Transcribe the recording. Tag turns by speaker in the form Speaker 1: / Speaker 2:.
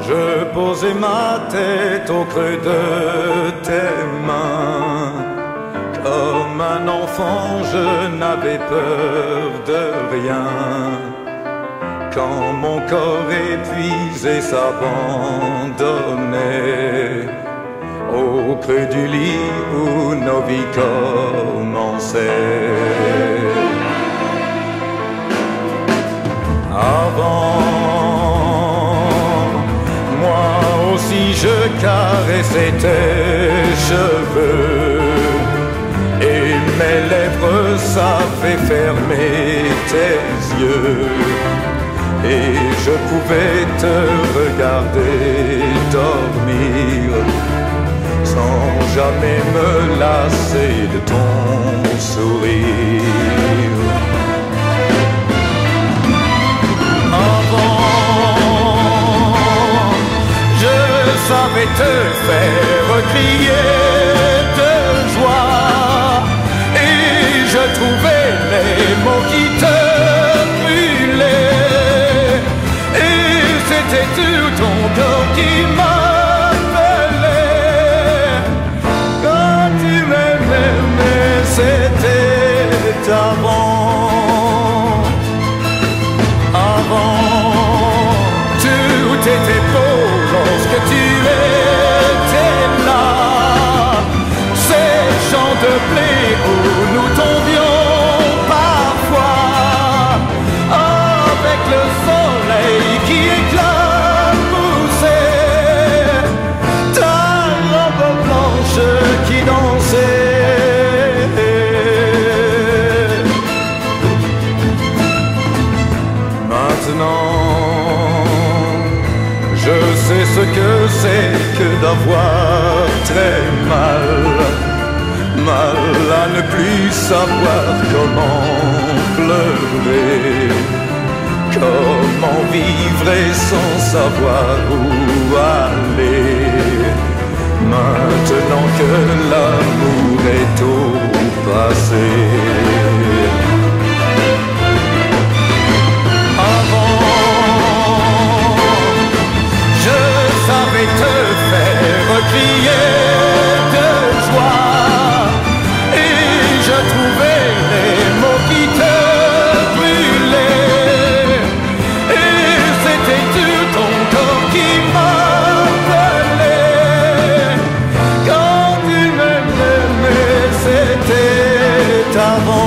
Speaker 1: Je posais ma tête au creux de tes mains. Comme un enfant, je n'avais peur de rien. Quand mon corps épuisé s'abandonnait au creux du lit où nos vies commençaient. Caressais tes cheveux et mes lèvres savaient fermer tes yeux. Et je pouvais te regarder dormir sans jamais me lasser de ton sourire. Savais te faire crier de joie. Et je trouvais les mots qui te brûlaient. Et c'était tout ton corps qui m'appelait Maintenant, je sais ce que c'est que d'avoir très mal, mal à ne plus savoir comment pleurer, comment vivre et sans savoir où aller. Maintenant que l'amour est au passé. M'appelait quand